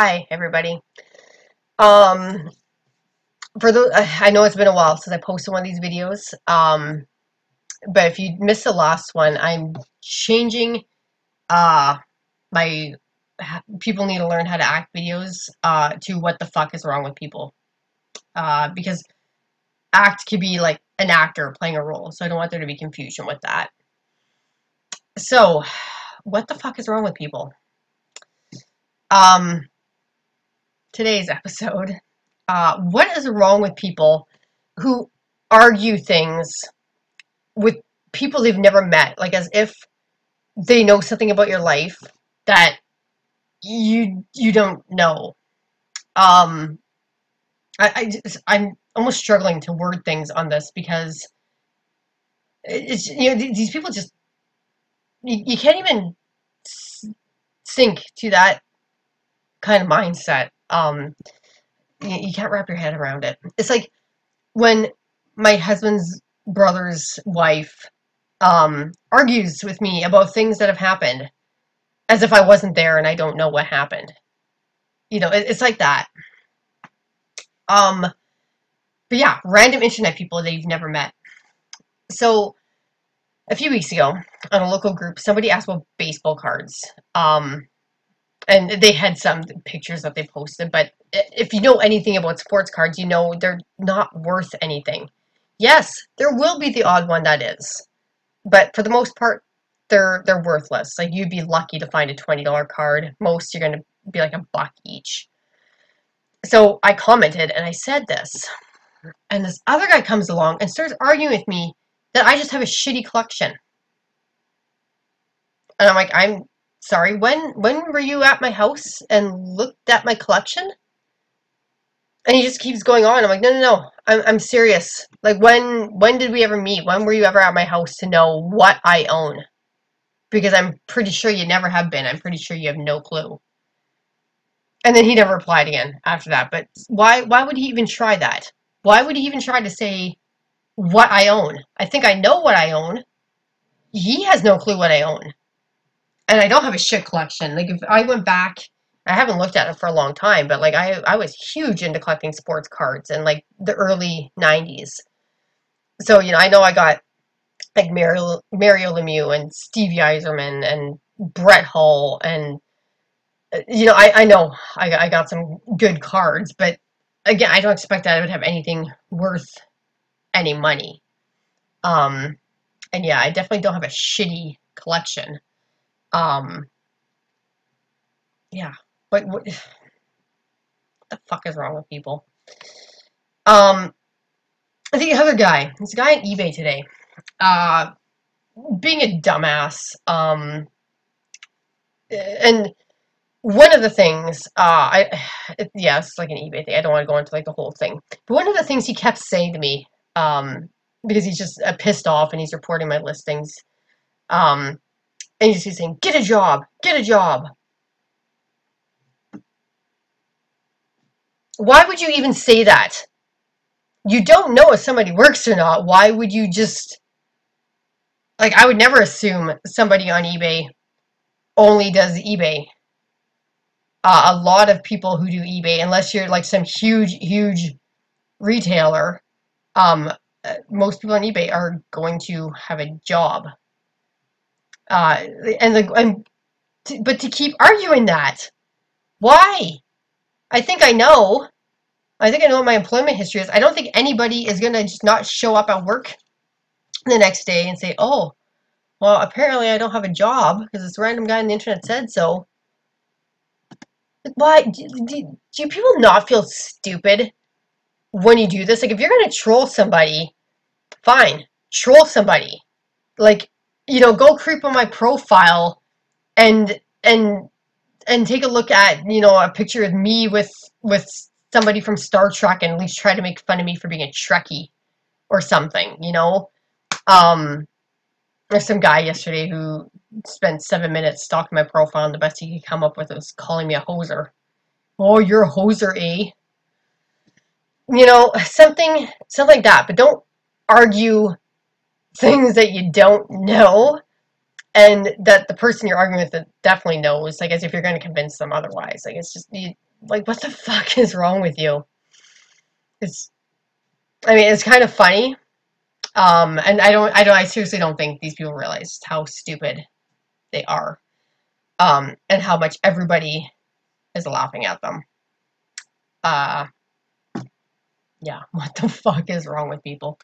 Hi, everybody. Um, for the, I know it's been a while since I posted one of these videos. Um, but if you missed the last one, I'm changing, uh, my people need to learn how to act videos, uh, to what the fuck is wrong with people. Uh, because act could be like an actor playing a role, so I don't want there to be confusion with that. So, what the fuck is wrong with people? Um, today's episode. Uh, what is wrong with people who argue things with people they've never met, like as if they know something about your life that you you don't know. Um, I, I I'm almost struggling to word things on this because it's you know these people just you, you can't even sink to that kind of mindset. Um, you, can't wrap your head around it. It's like when my husband's brother's wife um, argues with me about things that have happened as if I wasn't there and I don't know what happened. You know, it, it's like that. Um, but yeah, random internet people that you've never met. So, a few weeks ago, on a local group, somebody asked about baseball cards. Um, and they had some pictures that they posted, but if you know anything about sports cards, you know they're not worth anything. Yes, there will be the odd one that is, but for the most part, they're they're worthless. Like you'd be lucky to find a twenty dollar card. Most you're gonna be like a buck each. So I commented and I said this, and this other guy comes along and starts arguing with me that I just have a shitty collection. And I'm like, I'm sorry, when when were you at my house and looked at my collection? And he just keeps going on. I'm like, no, no, no. I'm, I'm serious. Like, when when did we ever meet? When were you ever at my house to know what I own? Because I'm pretty sure you never have been. I'm pretty sure you have no clue. And then he never replied again after that. But why why would he even try that? Why would he even try to say what I own? I think I know what I own. He has no clue what I own and I don't have a shit collection. Like if I went back, I haven't looked at it for a long time, but like I I was huge into collecting sports cards in like the early '90s. So you know, I know I got like Mario Mario Lemieux and Stevie Yzerman and Brett Hull and you know I I know I I got some good cards, but again I don't expect that I would have anything worth any money. Um, and yeah, I definitely don't have a shitty collection. Um, yeah, what, what, what the fuck is wrong with people? Um, I think the other guy, this guy on eBay today, uh, being a dumbass, um, and one of the things, uh, I, it, yeah, it's like an eBay thing. I don't want to go into like the whole thing, but one of the things he kept saying to me, um, because he's just uh, pissed off and he's reporting my listings, um, and he's saying, get a job, get a job. Why would you even say that? You don't know if somebody works or not. Why would you just... Like, I would never assume somebody on eBay only does eBay. Uh, a lot of people who do eBay, unless you're like some huge, huge retailer, um, uh, most people on eBay are going to have a job. Uh, and the and but to keep arguing that, why? I think I know. I think I know what my employment history is. I don't think anybody is gonna just not show up at work the next day and say, "Oh, well, apparently I don't have a job because this random guy on the internet said so." Why do, do, do people not feel stupid when you do this? Like, if you're gonna troll somebody, fine, troll somebody. Like, you know, go creep on my profile and and and take a look at, you know, a picture of me with with somebody from Star Trek and at least try to make fun of me for being a Trekkie or something, you know? Um there's some guy yesterday who spent seven minutes stalking my profile and the best he could come up with was calling me a hoser. Oh, you're a hoser, eh? You know, something something like that. But don't argue things that you don't know and that the person you're arguing with definitely knows like as if you're going to convince them otherwise like it's just you, like what the fuck is wrong with you? It's I mean, it's kind of funny. Um, and I don't I don't I seriously don't think these people realize how stupid they are. Um, and how much everybody is laughing at them. Uh yeah, what the fuck is wrong with people?